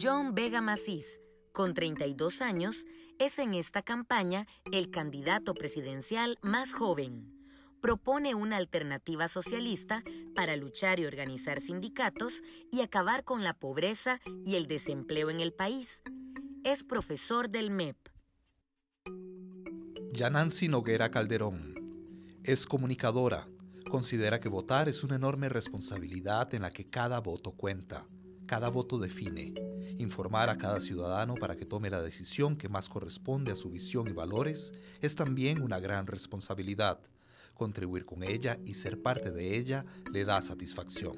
John Vega Macís, con 32 años, es en esta campaña el candidato presidencial más joven. Propone una alternativa socialista para luchar y organizar sindicatos y acabar con la pobreza y el desempleo en el país. Es profesor del MEP. Yanansi Noguera Calderón es comunicadora. Considera que votar es una enorme responsabilidad en la que cada voto cuenta. Cada voto define. Informar a cada ciudadano para que tome la decisión que más corresponde a su visión y valores es también una gran responsabilidad. Contribuir con ella y ser parte de ella le da satisfacción.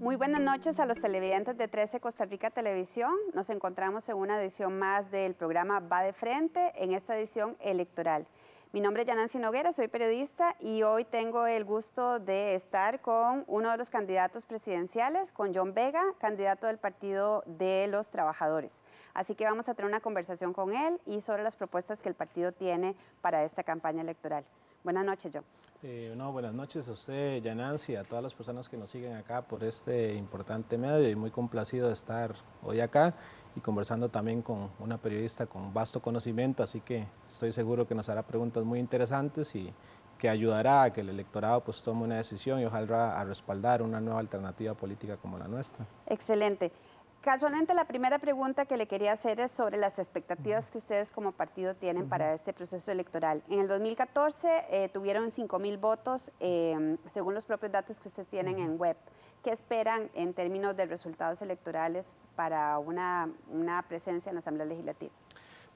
Muy buenas noches a los televidentes de 13 Costa Rica Televisión. Nos encontramos en una edición más del programa Va de Frente, en esta edición electoral. Mi nombre es Yanancy Noguera, soy periodista y hoy tengo el gusto de estar con uno de los candidatos presidenciales, con John Vega, candidato del Partido de los Trabajadores. Así que vamos a tener una conversación con él y sobre las propuestas que el partido tiene para esta campaña electoral. Buenas noches, John. Eh, no, buenas noches a usted, Yanancy, a todas las personas que nos siguen acá por este importante medio y muy complacido de estar hoy acá y conversando también con una periodista con vasto conocimiento, así que estoy seguro que nos hará preguntas muy interesantes y que ayudará a que el electorado pues tome una decisión y ojalá a respaldar una nueva alternativa política como la nuestra. Excelente. Casualmente la primera pregunta que le quería hacer es sobre las expectativas que ustedes como partido tienen para este proceso electoral. En el 2014 eh, tuvieron 5 mil votos, eh, según los propios datos que ustedes tienen en web. ¿Qué esperan en términos de resultados electorales para una, una presencia en la Asamblea Legislativa?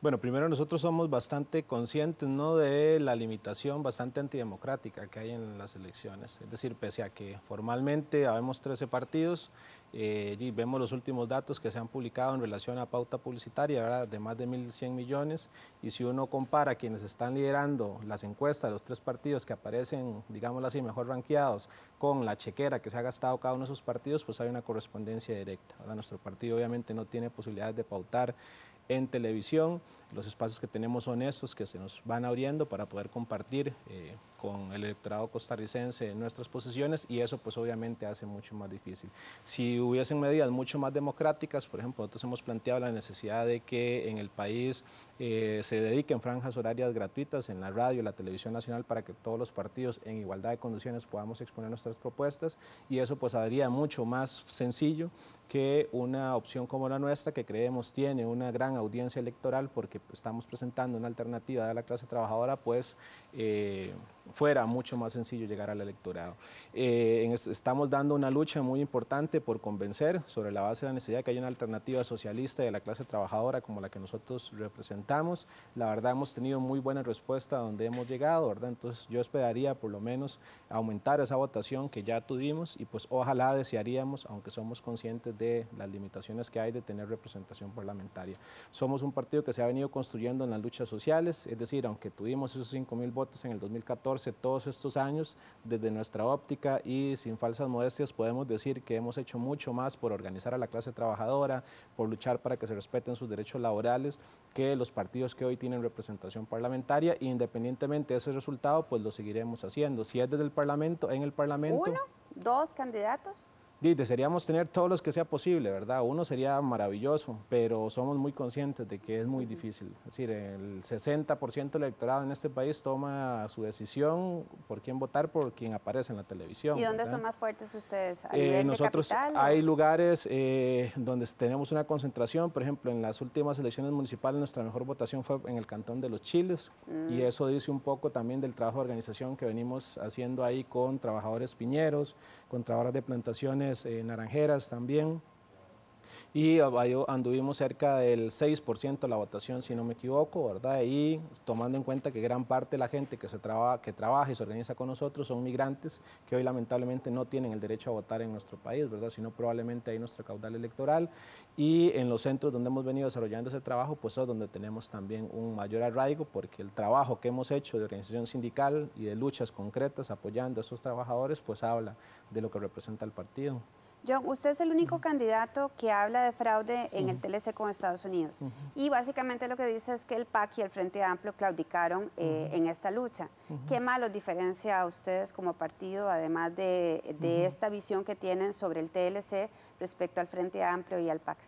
Bueno, primero nosotros somos bastante conscientes ¿no? de la limitación bastante antidemocrática que hay en las elecciones. Es decir, pese a que formalmente habemos 13 partidos, eh, y vemos los últimos datos que se han publicado en relación a pauta publicitaria de más de 1.100 millones y si uno compara quienes están liderando las encuestas los tres partidos que aparecen, digámoslo así, mejor ranqueados con la chequera que se ha gastado cada uno de esos partidos, pues hay una correspondencia directa. Nuestro partido obviamente no tiene posibilidades de pautar en televisión. Los espacios que tenemos son estos que se nos van abriendo para poder compartir eh, con el electorado costarricense nuestras posiciones y eso pues obviamente hace mucho más difícil. Si hubiesen medidas mucho más democráticas, por ejemplo, nosotros hemos planteado la necesidad de que en el país eh, se dediquen franjas horarias gratuitas en la radio y la televisión nacional para que todos los partidos en igualdad de condiciones podamos exponer nuestras propuestas y eso pues haría mucho más sencillo que una opción como la nuestra que creemos tiene una gran audiencia electoral porque estamos presentando una alternativa de la clase trabajadora, pues eh, fuera mucho más sencillo llegar al electorado. Eh, estamos dando una lucha muy importante por convencer sobre la base de la necesidad de que haya una alternativa socialista de la clase trabajadora como la que nosotros representamos. La verdad hemos tenido muy buena respuesta a donde hemos llegado, ¿verdad? Entonces yo esperaría por lo menos aumentar esa votación que ya tuvimos y pues ojalá desearíamos, aunque somos conscientes de las limitaciones que hay de tener representación parlamentaria. Somos un partido que se ha venido construyendo en las luchas sociales, es decir, aunque tuvimos esos 5 mil votos en el 2014, todos estos años, desde nuestra óptica y sin falsas modestias, podemos decir que hemos hecho mucho más por organizar a la clase trabajadora, por luchar para que se respeten sus derechos laborales, que los partidos que hoy tienen representación parlamentaria, e independientemente de ese resultado, pues lo seguiremos haciendo. Si es desde el Parlamento, en el Parlamento... ¿Uno? ¿Dos candidatos? Desearíamos tener todos los que sea posible, ¿verdad? Uno sería maravilloso, pero somos muy conscientes de que es muy difícil. Es decir, el 60% del electorado en este país toma su decisión por quién votar, por quién aparece en la televisión. ¿Y dónde son más fuertes ustedes? Eh, nosotros hay lugares eh, donde tenemos una concentración, por ejemplo, en las últimas elecciones municipales nuestra mejor votación fue en el Cantón de los Chiles y mm. eso dice un poco también del trabajo de organización que venimos haciendo ahí con trabajadores piñeros, con trabajadores de plantaciones eh, naranjeras también y anduvimos cerca del 6% de la votación, si no me equivoco, ¿verdad? Y tomando en cuenta que gran parte de la gente que, se trabaja, que trabaja y se organiza con nosotros son migrantes que hoy lamentablemente no tienen el derecho a votar en nuestro país, ¿verdad? Sino probablemente hay nuestro caudal electoral y en los centros donde hemos venido desarrollando ese trabajo, pues es donde tenemos también un mayor arraigo porque el trabajo que hemos hecho de organización sindical y de luchas concretas apoyando a esos trabajadores, pues habla de lo que representa el partido. John, usted es el único candidato que habla de fraude en el TLC con Estados Unidos. Y básicamente lo que dice es que el PAC y el Frente Amplio claudicaron eh, en esta lucha. ¿Qué más los diferencia a ustedes como partido, además de, de esta visión que tienen sobre el TLC respecto al Frente Amplio y al PAC?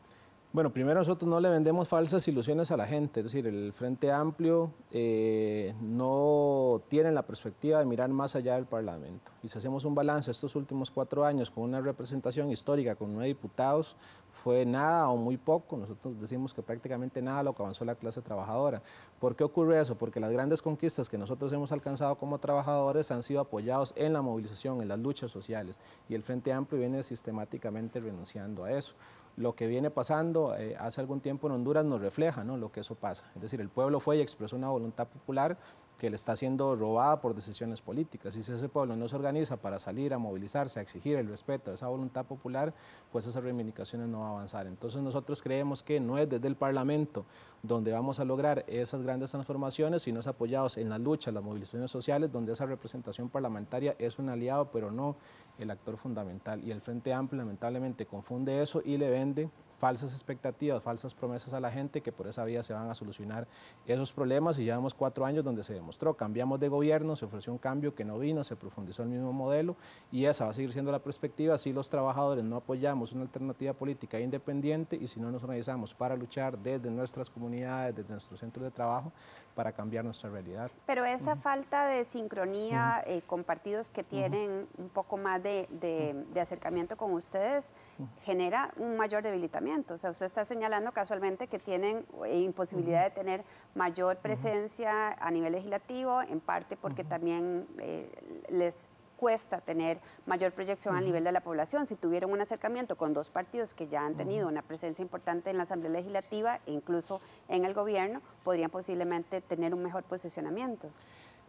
Bueno, primero nosotros no le vendemos falsas ilusiones a la gente, es decir, el Frente Amplio eh, no tiene la perspectiva de mirar más allá del Parlamento. Y si hacemos un balance estos últimos cuatro años con una representación histórica con nueve diputados, fue nada o muy poco, nosotros decimos que prácticamente nada lo que avanzó la clase trabajadora. ¿Por qué ocurre eso? Porque las grandes conquistas que nosotros hemos alcanzado como trabajadores han sido apoyados en la movilización, en las luchas sociales, y el Frente Amplio viene sistemáticamente renunciando a eso lo que viene pasando eh, hace algún tiempo en Honduras nos refleja ¿no? lo que eso pasa. Es decir, el pueblo fue y expresó una voluntad popular que le está siendo robada por decisiones políticas. Y si ese pueblo no se organiza para salir a movilizarse, a exigir el respeto a esa voluntad popular, pues esas reivindicaciones no van a avanzar. Entonces nosotros creemos que no es desde el Parlamento donde vamos a lograr esas grandes transformaciones, sino es apoyados en la lucha, las movilizaciones sociales, donde esa representación parlamentaria es un aliado, pero no el actor fundamental. Y el Frente Amplio lamentablemente confunde eso y le vende falsas expectativas, falsas promesas a la gente que por esa vía se van a solucionar esos problemas. Y llevamos cuatro años donde se demostró, cambiamos de gobierno, se ofreció un cambio que no vino, se profundizó el mismo modelo y esa va a seguir siendo la perspectiva si los trabajadores no apoyamos una alternativa política independiente y si no nos organizamos para luchar desde nuestras comunidades, desde nuestros centros de trabajo, para cambiar nuestra realidad. Pero esa falta de sincronía eh, con partidos que tienen un poco más de, de, acercamiento con ustedes genera un mayor debilitamiento. O sea, usted está señalando casualmente que tienen eh, imposibilidad de tener mayor presencia a nivel legislativo, en parte porque también eh, les cuesta tener mayor proyección a nivel de la población. Si tuvieron un acercamiento con dos partidos que ya han tenido una presencia importante en la Asamblea Legislativa e incluso en el gobierno, podrían posiblemente tener un mejor posicionamiento.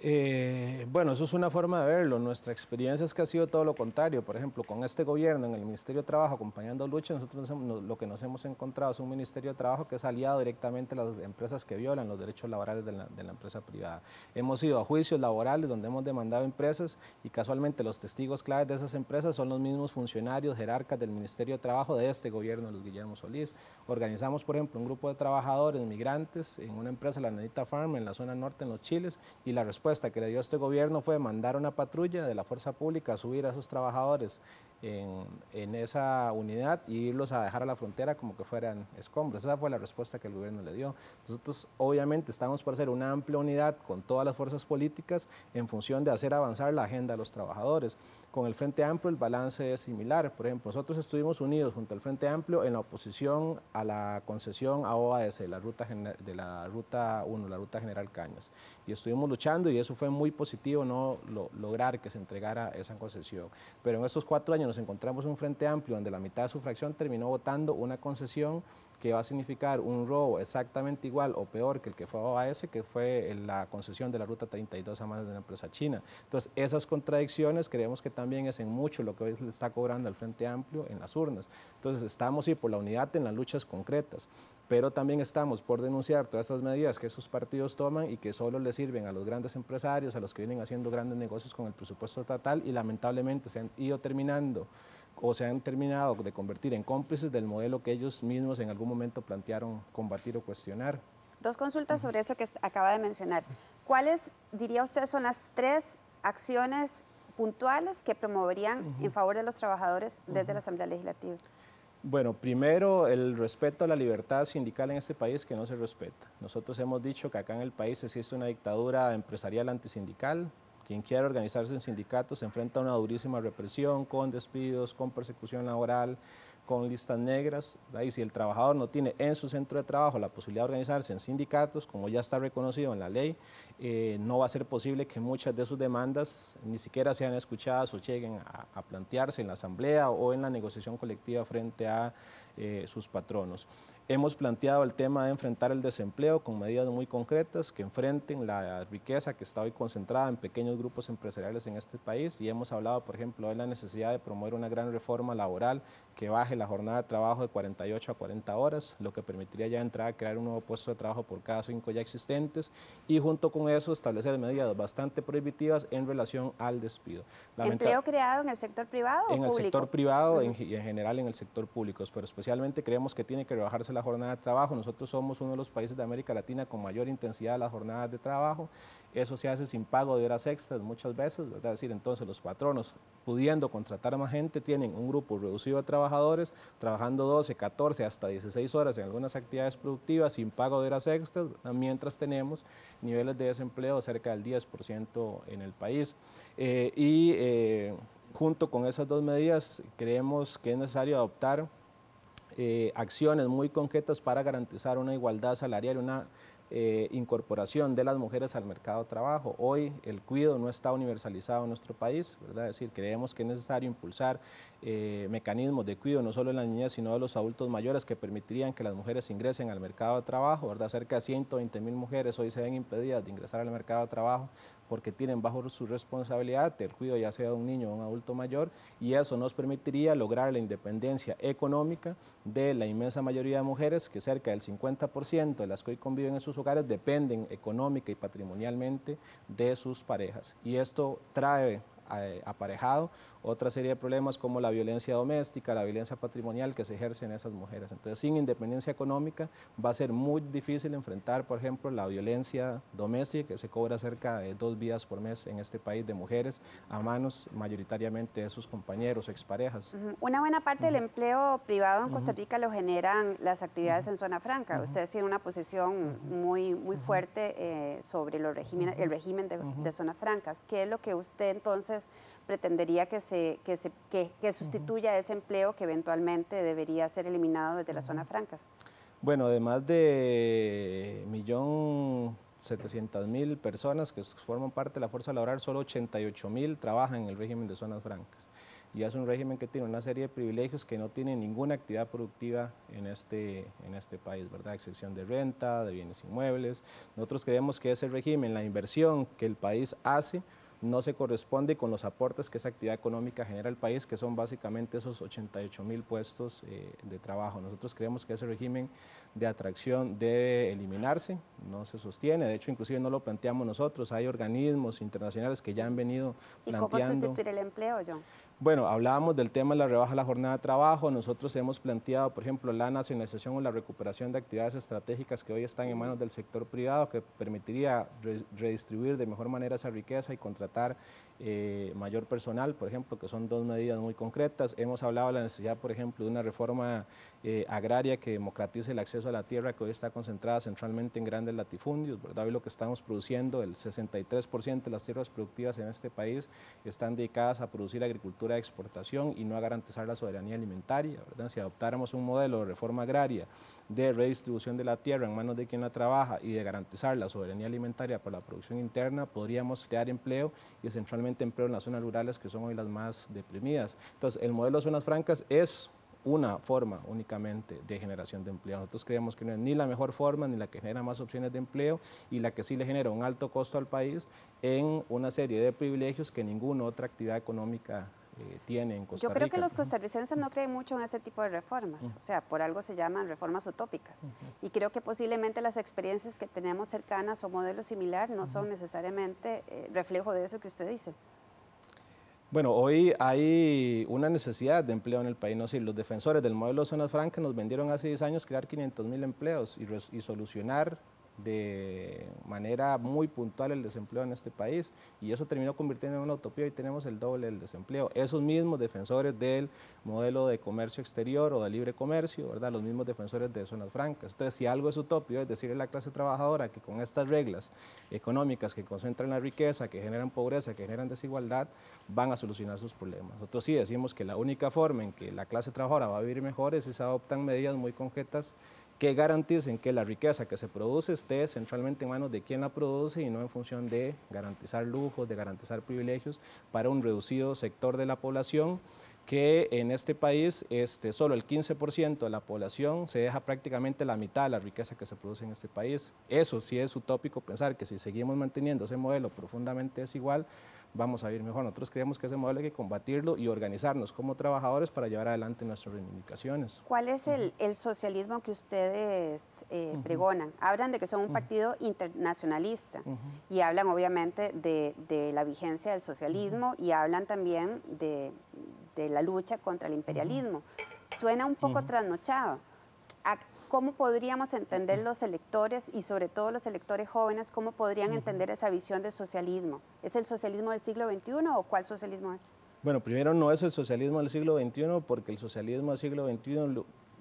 Eh, bueno, eso es una forma de verlo. Nuestra experiencia es que ha sido todo lo contrario. Por ejemplo, con este gobierno, en el Ministerio de Trabajo, acompañando lucha, nosotros lo que nos hemos encontrado es un Ministerio de Trabajo que es aliado directamente a las empresas que violan los derechos laborales de la, de la empresa privada. Hemos ido a juicios laborales donde hemos demandado empresas y casualmente los testigos claves de esas empresas son los mismos funcionarios jerarcas del Ministerio de Trabajo de este gobierno, los Guillermo Solís. Organizamos, por ejemplo, un grupo de trabajadores migrantes en una empresa, la Nenita Farm, en la zona norte, en los Chiles, y la respuesta respuesta que le dio este gobierno fue mandar una patrulla de la fuerza pública a subir a esos trabajadores en, en, esa unidad y irlos a dejar a la frontera como que fueran escombros. Esa fue la respuesta que el gobierno le dio. Nosotros obviamente estamos por hacer una amplia unidad con todas las fuerzas políticas en función de hacer avanzar la agenda de los trabajadores. Con el Frente Amplio el balance es similar. Por ejemplo, nosotros estuvimos unidos junto al Frente Amplio en la oposición a la concesión a OAS, la ruta de la Ruta 1, la Ruta General Cañas. Y estuvimos luchando y eso fue muy positivo no lograr que se entregara esa concesión. Pero en estos cuatro años nos encontramos un Frente Amplio donde la mitad de su fracción terminó votando una concesión que va a significar un robo exactamente igual o peor que el que fue OAS, que fue la concesión de la Ruta 32 a manos de una empresa china. Entonces, esas contradicciones creemos que también es en mucho lo que hoy le está cobrando al Frente Amplio en las urnas. Entonces, estamos por la unidad en las luchas concretas, pero también estamos por denunciar todas esas medidas que esos partidos toman y que solo le sirven a los grandes empresarios, a los que vienen haciendo grandes negocios con el presupuesto estatal y lamentablemente se han ido terminando o se han terminado de convertir en cómplices del modelo que ellos mismos en algún momento plantearon combatir o cuestionar. Dos consultas sobre eso que acaba de mencionar. ¿Cuáles, diría usted, son las tres acciones puntuales que promoverían en favor de los trabajadores desde la Asamblea Legislativa? Bueno, primero el respeto a la libertad sindical en este país que no se respeta. Nosotros hemos dicho que acá en el país existe una dictadura empresarial antisindical, quien quiera organizarse en sindicatos se enfrenta a una durísima represión, con despidos, con persecución laboral, con listas negras. Y si el trabajador no tiene en su centro de trabajo la posibilidad de organizarse en sindicatos, como ya está reconocido en la ley, eh, no va a ser posible que muchas de sus demandas ni siquiera sean escuchadas o lleguen a, plantearse en la asamblea o en la negociación colectiva frente a eh, sus patronos. Hemos planteado el tema de enfrentar el desempleo con medidas muy concretas que enfrenten la riqueza que está hoy concentrada en pequeños grupos empresariales en este país. Y hemos hablado, por ejemplo, de la necesidad de promover una gran reforma laboral que baje la jornada de trabajo de 48 a 40 horas, lo que permitiría ya entrar a crear un nuevo puesto de trabajo por cada cinco ya existentes y junto con eso establecer medidas bastante prohibitivas en relación al despido. ¿Empleo creado en el sector privado en o el sector privado y en general en el sector público, pero especialmente creemos que tiene que rebajarse la jornada de trabajo. Nosotros somos uno de los países de América Latina con mayor intensidad de las jornadas de trabajo eso se hace sin pago de horas extras muchas veces. Es decir, entonces los patronos, pudiendo contratar más gente, tienen un grupo reducido de trabajadores trabajando 12, 14, hasta 16 horas en algunas actividades productivas sin pago de horas extras, mientras tenemos niveles de desempleo cerca del 10% en el país. Eh, y eh, junto con esas dos medidas, creemos que es necesario adoptar eh, acciones muy concretas para garantizar una igualdad salarial, una eh, incorporación de las mujeres al mercado de trabajo. Hoy el cuido no está universalizado en nuestro país, ¿verdad? Es decir, creemos que es necesario impulsar eh, mecanismos de cuidado no solo en la niñez, sino de los adultos mayores que permitirían que las mujeres ingresen al mercado de trabajo, ¿verdad? Cerca de 120 mil mujeres hoy se ven impedidas de ingresar al mercado de trabajo porque tienen bajo su responsabilidad el cuidado ya sea de un niño o un adulto mayor y eso nos permitiría lograr la independencia económica de la inmensa mayoría de mujeres que cerca del 50% de las que hoy conviven en sus hogares dependen económica y patrimonialmente de sus parejas. Y esto trae eh, aparejado otra serie de problemas como la violencia doméstica, la violencia patrimonial que se ejerce en esas mujeres. Entonces, sin independencia económica va a ser muy difícil enfrentar, por ejemplo, la violencia doméstica que se cobra cerca de dos vidas por mes en este país de mujeres a manos mayoritariamente de sus compañeros, exparejas. Una buena parte del empleo privado en Costa Rica lo generan las actividades en zona franca. Usted tiene una posición muy, muy fuerte eh, sobre los el régimen de, de zonas francas. ¿Qué es lo que usted entonces pretendería que, se, que, se, que, sustituya ese empleo que eventualmente debería ser eliminado desde las zonas francas? Bueno, de más de millón mil personas que forman parte de la fuerza laboral, solo 88 mil trabajan en el régimen de zonas francas. Y es un régimen que tiene una serie de privilegios que no tiene ninguna actividad productiva en este, en este país, ¿verdad? Excepción de renta, de bienes inmuebles. Nosotros creemos que ese régimen, la inversión que el país hace, no se corresponde con los aportes que esa actividad económica genera al país, que son básicamente esos 88 mil puestos eh, de trabajo. Nosotros creemos que ese régimen de atracción debe eliminarse, no se sostiene, de hecho inclusive no lo planteamos nosotros, hay organismos internacionales que ya han venido planteando... ¿Y cómo sustituir el empleo, John? Bueno, hablábamos del tema de la rebaja de la jornada de trabajo. Nosotros hemos planteado, por ejemplo, la nacionalización o la recuperación de actividades estratégicas que hoy están en manos del sector privado, que permitiría redistribuir de mejor manera esa riqueza y contratar eh, mayor personal, por ejemplo, que son dos medidas muy concretas. Hemos hablado de la necesidad, por ejemplo, de una reforma eh, agraria que democratice el acceso a la tierra, que hoy está concentrada centralmente en grandes latifundios. ¿verdad? Hoy lo que estamos produciendo, el 63% de las tierras productivas en este país están dedicadas a producir agricultura de exportación y no a garantizar la soberanía alimentaria. Si adoptáramos un modelo de reforma agraria de redistribución de la tierra en manos de quien la trabaja y de garantizar la soberanía alimentaria para la producción interna, podríamos crear empleo y centralmente empleo en las zonas rurales que son hoy las más deprimidas. Entonces, el modelo de zonas francas es una forma únicamente de generación de empleo. Nosotros creemos que no es ni la mejor forma, ni la que genera más opciones de empleo y la que sí le genera un alto costo al país en una serie de privilegios que ninguna otra actividad económica eh, tiene en Costa Yo creo que los costarricenses no creen mucho en ese tipo de reformas, o sea, por algo se llaman reformas utópicas. Y creo que posiblemente las experiencias que tenemos cercanas o modelos similares no son necesariamente eh, reflejo de eso que usted dice. Bueno, hoy hay una necesidad de empleo en el país. ¿no? Si los defensores del modelo de zonas francas nos vendieron hace 10 años crear 500 mil empleos y, y solucionar de manera muy puntual el desempleo en este país y eso terminó convirtiendo en una utopía y tenemos el doble del desempleo. Esos mismos defensores del modelo de comercio exterior o de libre comercio, ¿verdad? los mismos defensores de zonas francas. Entonces, si algo es utopio, es decirle a la clase trabajadora que con estas reglas económicas que concentran la riqueza, que generan pobreza, que generan desigualdad, van a solucionar sus problemas. Nosotros sí decimos que la única forma en que la clase trabajadora va a vivir mejor es si se adoptan medidas muy concretas que garanticen que la riqueza que se produce esté centralmente en manos de quien la produce y no en función de garantizar lujos, de garantizar privilegios para un reducido sector de la población que en este país este, solo el 15% de la población se deja prácticamente la mitad de la riqueza que se produce en este país. Eso sí es utópico pensar que si seguimos manteniendo ese modelo profundamente desigual, vamos a ir mejor. Nosotros creemos que ese modelo hay que combatirlo y organizarnos como trabajadores para llevar adelante nuestras reivindicaciones. ¿Cuál es el, socialismo que ustedes eh, pregonan? Hablan de que son un partido internacionalista y hablan obviamente de, la vigencia del socialismo y hablan también de, la lucha contra el imperialismo. Suena un poco trasnochado. ¿Cómo podríamos entender los electores y sobre todo los electores jóvenes, cómo podrían entender esa visión de socialismo? ¿Es el socialismo del siglo XXI o cuál socialismo es? Bueno, primero no es el socialismo del siglo XXI porque el socialismo del siglo XXI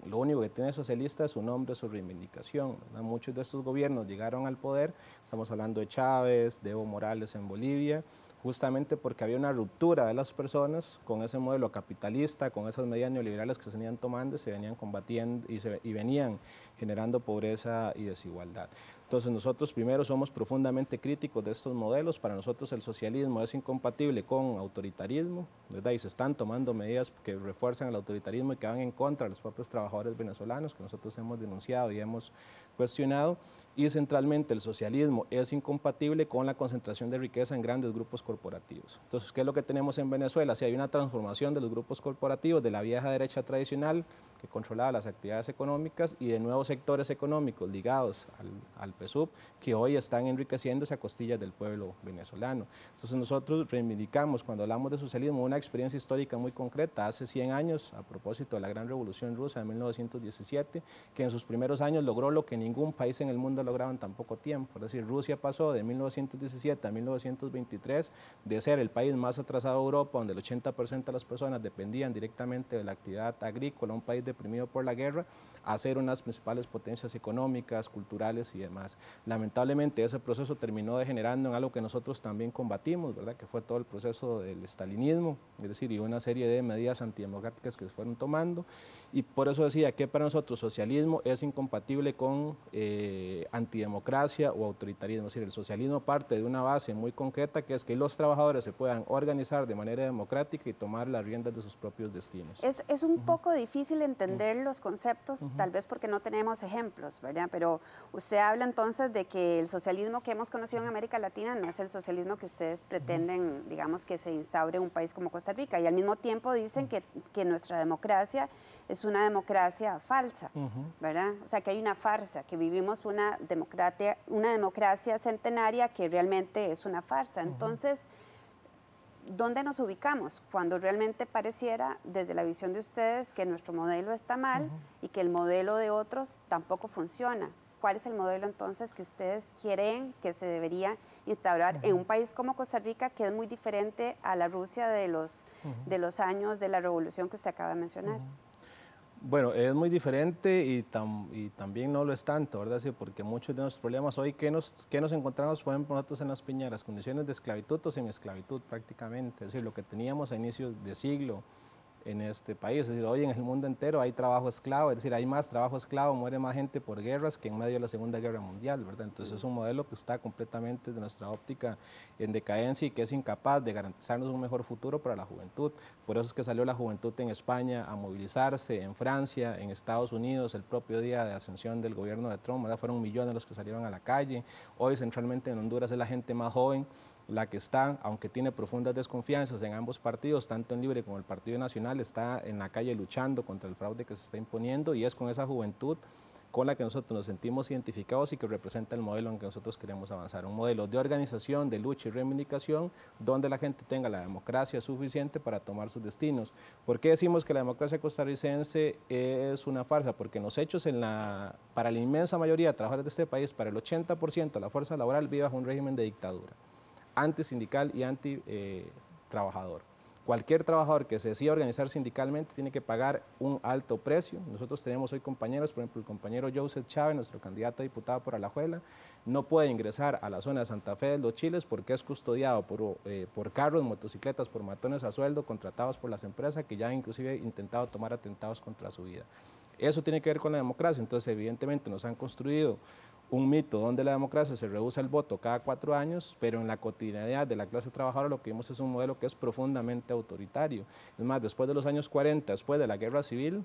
lo, único que tiene socialista es su nombre, su reivindicación. Muchos de estos gobiernos llegaron al poder, estamos hablando de Chávez, de Evo Morales en Bolivia, justamente porque había una ruptura de las personas con ese modelo capitalista, con esas medidas neoliberales que se venían tomando y se venían combatiendo y, venían generando pobreza y desigualdad. Entonces nosotros primero somos profundamente críticos de estos modelos. Para nosotros el socialismo es incompatible con autoritarismo, ¿verdad? Y se están tomando medidas que refuerzan el autoritarismo y que van en contra de los propios trabajadores venezolanos que nosotros hemos denunciado y hemos cuestionado. Y centralmente el socialismo es incompatible con la concentración de riqueza en grandes grupos corporativos. Entonces, ¿qué es lo que tenemos en Venezuela? Si hay una transformación de los grupos corporativos de la vieja derecha tradicional que controlaba las actividades económicas y de nuevos sectores económicos ligados al, al PSUV que hoy están enriqueciéndose a costillas del pueblo venezolano. Entonces nosotros reivindicamos cuando hablamos de socialismo una experiencia histórica muy concreta, hace 100 años, a propósito de la gran revolución rusa de 1917, que en sus primeros años logró lo que ningún país en el mundo ha logrado en tan poco tiempo. Es decir, Rusia pasó de 1917 a 1923 de ser el país más atrasado de Europa, donde el 80% de las personas dependían directamente de la actividad agrícola, un país deprimido por la guerra, a ser unas principales potencias económicas, culturales y demás. Lamentablemente ese proceso terminó degenerando en algo que nosotros también combatimos, ¿verdad? que fue todo el proceso del estalinismo, es decir, y una serie de medidas antidemocráticas que se fueron tomando. Y por eso decía que para nosotros socialismo es incompatible con eh, antidemocracia o autoritarismo. Es decir, el socialismo parte de una base muy concreta que es que los trabajadores se puedan organizar de manera democrática y tomar las riendas de sus propios destinos. Es, es un poco difícil entender los conceptos, tal vez porque no tenemos ejemplos, ¿verdad? Pero usted habla entonces de que el socialismo que hemos conocido en América Latina no es el socialismo que ustedes pretenden, digamos, que se instaure en un país como Costa Rica. Y al mismo tiempo dicen que, que nuestra democracia es una democracia falsa, ¿verdad? O sea, que hay una farsa, que vivimos una democracia, una democracia centenaria que realmente es una farsa. Entonces, ¿dónde nos ubicamos? Cuando realmente pareciera, desde la visión de ustedes, que nuestro modelo está mal y que el modelo de otros tampoco funciona. ¿Cuál es el modelo entonces que ustedes quieren que se debería instaurar en un país como Costa Rica, que es muy diferente a la Rusia de los, de los años de la revolución que usted acaba de mencionar? Bueno, es muy diferente y, y, también no lo es tanto, ¿verdad? Sí, porque muchos de nuestros problemas hoy, ¿qué nos, qué nos encontramos, por ejemplo, nosotros en las piñeras? Condiciones de esclavitud o sin esclavitud prácticamente, es decir, lo que teníamos a inicios de siglo, en este país. Es decir, hoy en el mundo entero hay trabajo esclavo, es decir, hay más trabajo esclavo, muere más gente por guerras que en medio de la Segunda Guerra Mundial, ¿verdad? Entonces es un modelo que está completamente de nuestra óptica en decadencia y que es incapaz de garantizarnos un mejor futuro para la juventud. Por eso es que salió la juventud en España a movilizarse, en Francia, en Estados Unidos, el propio día de ascensión del gobierno de Trump, ¿verdad? Fueron millones los que salieron a la calle. Hoy centralmente en Honduras es la gente más joven la que está, aunque tiene profundas desconfianzas en ambos partidos, tanto en Libre como el Partido Nacional, está en la calle luchando contra el fraude que se está imponiendo y es con esa juventud con la que nosotros nos sentimos identificados y que representa el modelo en que nosotros queremos avanzar. Un modelo de organización, de lucha y reivindicación, donde la gente tenga la democracia suficiente para tomar sus destinos. ¿Por qué decimos que la democracia costarricense es una farsa? Porque en los hechos, en la, para la inmensa mayoría de trabajadores de este país, para el 80% de la fuerza laboral vive bajo un régimen de dictadura antisindical y anti-trabajador. Cualquier trabajador que se decida organizar sindicalmente tiene que pagar un alto precio. Nosotros tenemos hoy compañeros, por ejemplo, el compañero Joseph Chávez, nuestro candidato a diputado por Alajuela, no puede ingresar a la zona de Santa Fe de los Chiles porque es custodiado por, eh, por carros, motocicletas, por matones a sueldo contratados por las empresas que ya inclusive intentado tomar atentados contra su vida. Eso tiene que ver con la democracia, entonces evidentemente nos han construido un mito donde la democracia se reduce el voto cada cuatro años, pero en la cotidianidad de la clase trabajadora lo que vimos es un modelo que es profundamente autoritario. Es más, después de los años 40, después de la guerra civil,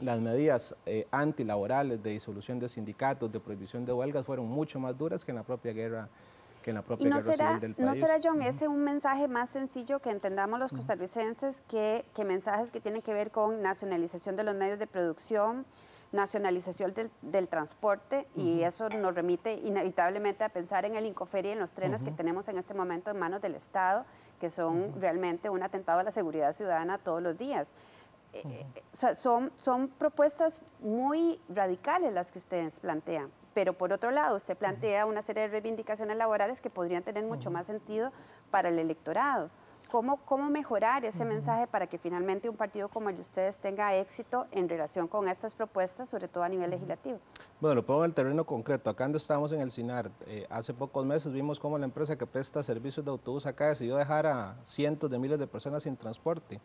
las medidas eh, antilaborales de disolución de sindicatos, de prohibición de huelgas, fueron mucho más duras que en la propia guerra que en la propia ¿Y no guerra será, civil del país. ¿No será, John, ese un mensaje más sencillo que entendamos los costarricenses que, que mensajes que tienen que ver con nacionalización de los medios de producción, nacionalización del, del transporte y eso nos remite inevitablemente a pensar en el Incoferia y en los trenes que tenemos en este momento en manos del Estado, que son realmente un atentado a la seguridad ciudadana todos los días. Eh, eh, o sea, son, son propuestas muy radicales las que ustedes plantean, pero por otro lado usted plantea una serie de reivindicaciones laborales que podrían tener mucho más sentido para el electorado. ¿Cómo, cómo mejorar ese mensaje para que finalmente un partido como el de ustedes tenga éxito en relación con estas propuestas, sobre todo a nivel legislativo? Bueno, lo pongo en el terreno concreto. Acá donde estamos en el CINAR, eh, hace pocos meses vimos cómo la empresa que presta servicios de autobús acá decidió dejar a cientos de miles de personas sin transporte.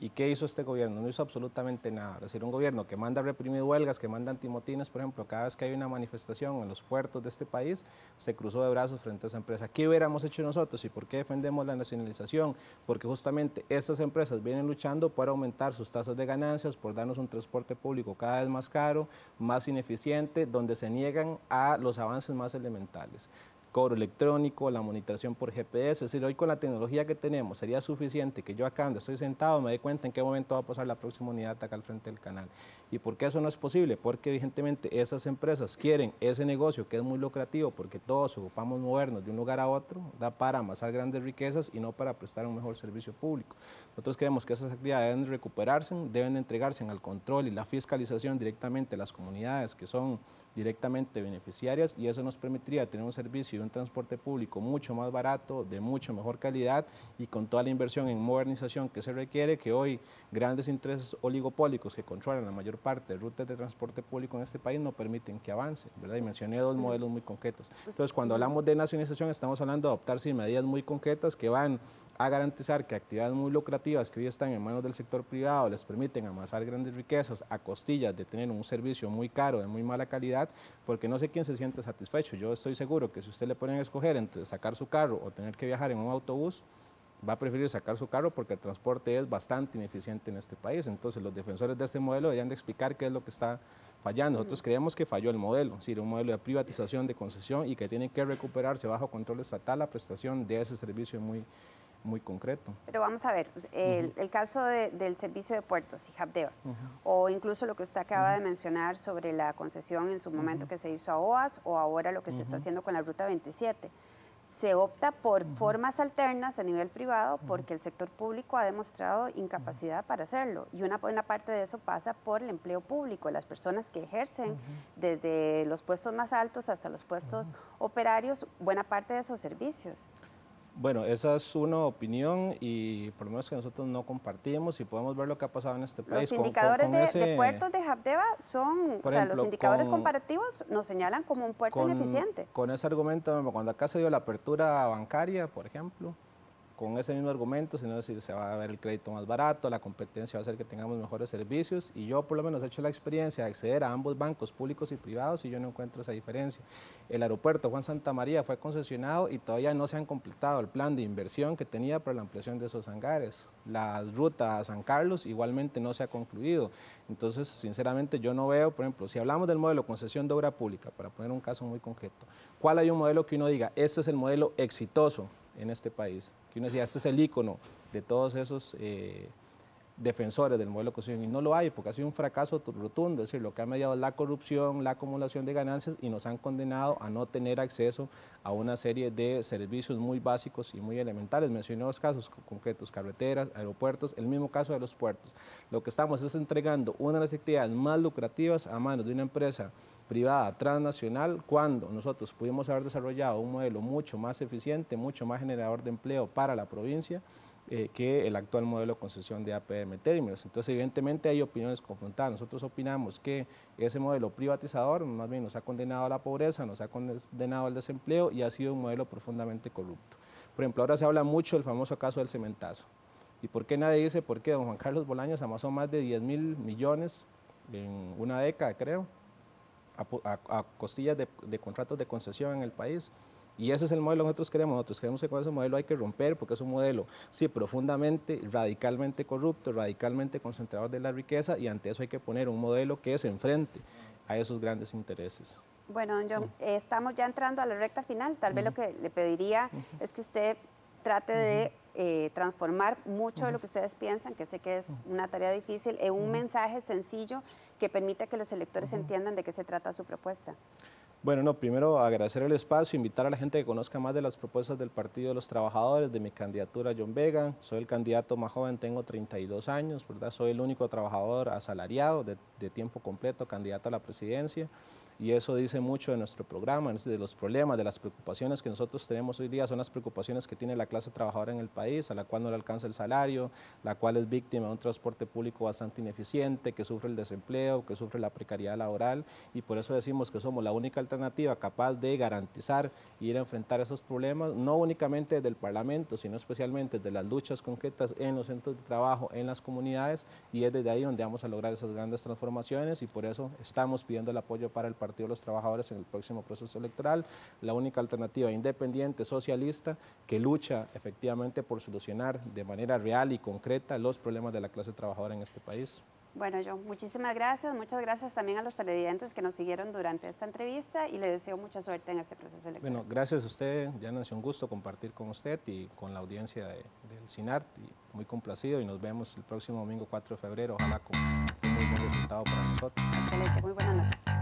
¿Y qué hizo este gobierno? No hizo absolutamente nada. Es decir, un gobierno que manda reprimir huelgas, que manda antimotines, por ejemplo, cada vez que hay una manifestación en los puertos de este país, se cruzó de brazos frente a esa empresa. ¿Qué hubiéramos hecho nosotros y por qué defendemos la nacionalización? Porque justamente estas empresas vienen luchando por aumentar sus tasas de ganancias, por darnos un transporte público cada vez más caro, más ineficiente, donde se niegan a los avances más elementales cobro electrónico, la monitorización por GPS, es decir, hoy con la tecnología que tenemos sería suficiente que yo acá donde estoy sentado me dé cuenta en qué momento va a pasar la próxima unidad acá al frente del canal. ¿Y por qué eso no es posible? Porque evidentemente esas empresas quieren ese negocio que es muy lucrativo porque todos ocupamos movernos de un lugar a otro, da para amasar grandes riquezas y no para prestar un mejor servicio público. Nosotros creemos que esas actividades deben recuperarse, deben entregarse al control y la fiscalización directamente a las comunidades que son directamente beneficiarias y eso nos permitiría tener un servicio y un transporte público mucho más barato, de mucho mejor calidad y con toda la inversión en modernización que se requiere, que hoy grandes intereses oligopólicos que controlan la mayor parte de rutas de transporte público en este país no permiten que avance, ¿verdad? Y mencioné dos modelos muy concretos. Entonces, cuando hablamos de nacionalización, estamos hablando de adoptar medidas muy concretas que van a garantizar que actividades muy lucrativas que hoy están en manos del sector privado les permiten amasar grandes riquezas a costillas de tener un servicio muy caro, de muy mala calidad, porque no sé quién se siente satisfecho. Yo estoy seguro que si usted le ponen a escoger entre sacar su carro o tener que viajar en un autobús, va a preferir sacar su carro porque el transporte es bastante ineficiente en este país. Entonces los defensores de este modelo deberían de explicar qué es lo que está fallando. Nosotros creemos que falló el modelo, es decir, un modelo de privatización de concesión y que tiene que recuperarse bajo control estatal la prestación de ese servicio muy muy concreto. Pero vamos a ver, pues, el, caso del servicio de puertos y Habdeba, o incluso lo que usted acaba de mencionar sobre la concesión en su momento que se hizo a OAS, o ahora lo que se está haciendo con la Ruta 27. Se opta por formas alternas a nivel privado porque el sector público ha demostrado incapacidad para hacerlo. Y una buena parte de eso pasa por el empleo público, las personas que ejercen desde los puestos más altos hasta los puestos operarios, buena parte de esos servicios. Bueno, esa es una opinión y por lo menos que nosotros no compartimos y podemos ver lo que ha pasado en este país. Los indicadores de, puertos de Habdeba son, o sea, los indicadores comparativos nos señalan como un puerto ineficiente. Con ese argumento, cuando acá se dio la apertura bancaria, por ejemplo, con ese mismo argumento, sino decir se va a ver el crédito más barato, la competencia va a hacer que tengamos mejores servicios y yo por lo menos he hecho la experiencia de acceder a ambos bancos públicos y privados y yo no encuentro esa diferencia. El aeropuerto Juan Santa María fue concesionado y todavía no se han completado el plan de inversión que tenía para la ampliación de esos hangares. La ruta a San Carlos igualmente no se ha concluido. Entonces, sinceramente, yo no veo, por ejemplo, si hablamos del modelo concesión de obra pública, para poner un caso muy concreto, ¿cuál hay un modelo que uno diga, este es el modelo exitoso en este país? que uno decía, este es el icono de todos esos eh, defensores del modelo de concesión y no lo hay porque ha sido un fracaso rotundo, es decir, lo que ha mediado la corrupción, la acumulación de ganancias y nos han condenado a no tener acceso a una serie de servicios muy básicos y muy elementales. Mencioné dos casos concretos, carreteras, aeropuertos, el mismo caso de los puertos. Lo que estamos es entregando una de las actividades más lucrativas a manos de una empresa privada transnacional cuando nosotros pudimos haber desarrollado un modelo mucho más eficiente, mucho más generador de empleo para la provincia eh, que el actual modelo de concesión de APM términos. Entonces, evidentemente hay opiniones confrontadas. Nosotros opinamos que ese modelo privatizador más bien nos ha condenado a la pobreza, nos ha condenado al desempleo y ha sido un modelo profundamente corrupto. Por ejemplo, ahora se habla mucho del famoso caso del cementazo. ¿Y por qué nadie dice por qué don Juan Carlos Bolaños amasó más de 10 mil millones en una década, creo, a, costillas de, contratos de concesión en el país. Y ese es el modelo que nosotros queremos. Nosotros creemos que con ese modelo hay que romper porque es un modelo, sí, profundamente, radicalmente corrupto, radicalmente concentrador de la riqueza y ante eso hay que poner un modelo que es enfrente a esos grandes intereses. Bueno, don John, estamos ya entrando a la recta final. Tal vez lo que le pediría es que usted trate de eh, transformar mucho de lo que ustedes piensan, que sé que es una tarea difícil, en un mensaje sencillo que permita que los electores entiendan de qué se trata su propuesta. Bueno, no, primero agradecer el espacio, invitar a la gente que conozca más de las propuestas del Partido de los Trabajadores, de mi candidatura John Vega. Soy el candidato más joven, tengo 32 años, ¿verdad? Soy el único trabajador asalariado de, de tiempo completo, candidato a la presidencia y eso dice mucho de nuestro programa, de los problemas, de las preocupaciones que nosotros tenemos hoy día, son las preocupaciones que tiene la clase trabajadora en el país, a la cual no le alcanza el salario, la cual es víctima de un transporte público bastante ineficiente, que sufre el desempleo, que sufre la precariedad laboral. Y por eso decimos que somos la única alternativa capaz de garantizar y ir a enfrentar esos problemas, no únicamente desde el Parlamento, sino especialmente desde las luchas concretas en los centros de trabajo, en las comunidades. Y es desde ahí donde vamos a lograr esas grandes transformaciones. Y por eso estamos pidiendo el apoyo para el Partido Partido de los Trabajadores en el próximo proceso electoral, la única alternativa independiente, socialista, que lucha efectivamente por solucionar de manera real y concreta los problemas de la clase trabajadora en este país. Bueno, John, muchísimas gracias. Muchas gracias también a los televidentes que nos siguieron durante esta entrevista y le deseo mucha suerte en este proceso electoral. Bueno, gracias a usted, ya es un gusto compartir con usted y con la audiencia del CINART. Y muy complacido y nos vemos el próximo domingo 4 de febrero, ojalá con un muy buen resultado para nosotros. Excelente, muy buenas noches.